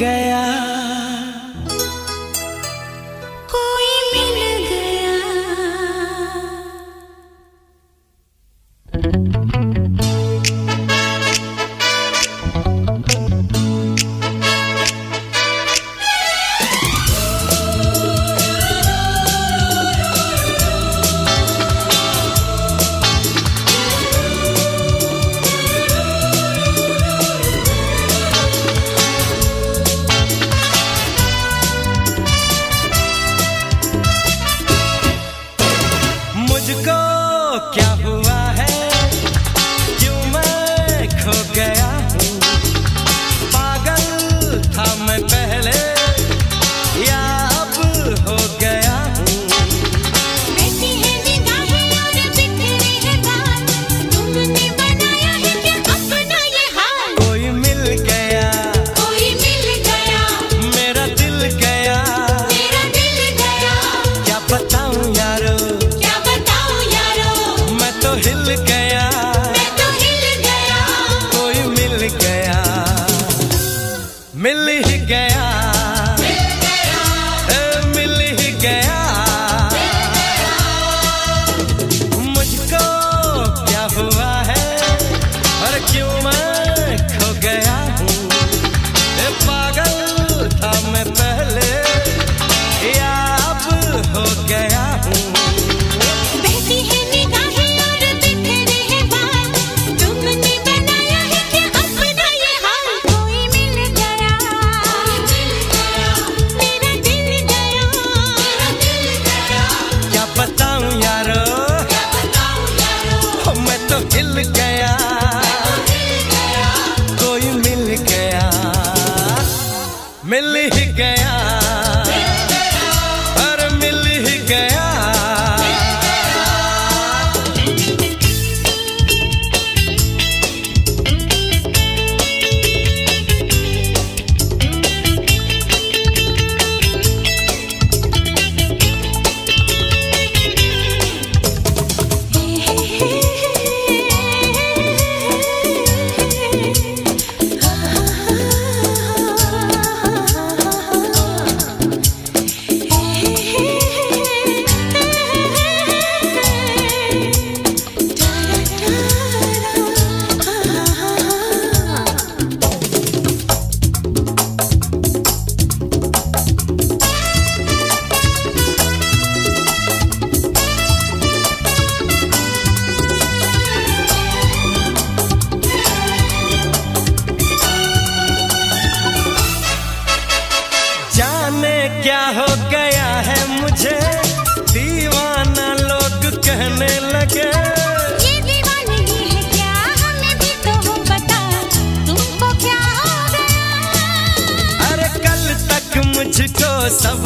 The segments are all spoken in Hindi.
गया मिल ही गया।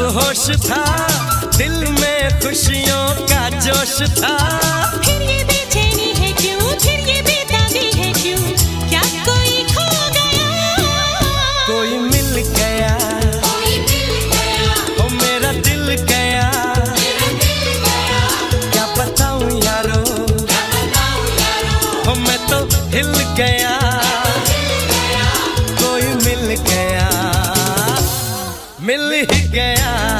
होश था दिल में खुशियों का जोश था। फिर ये मिल ही गया।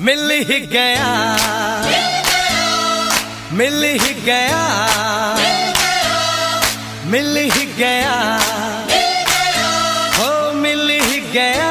मिल ही गया। मिल ही गया। मिल ही गया। हो मिल ही गया।